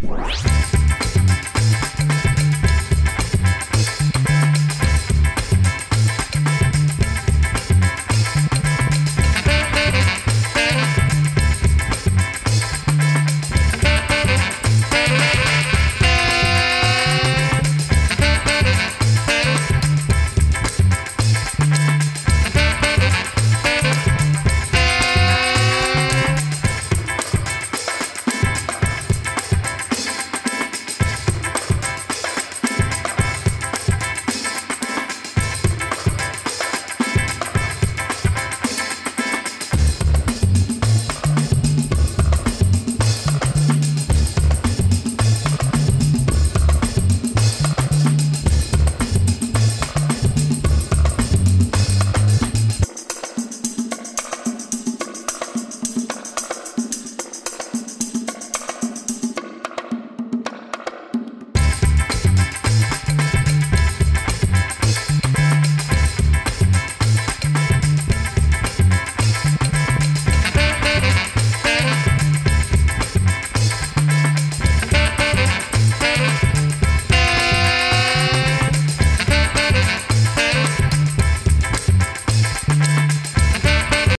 Música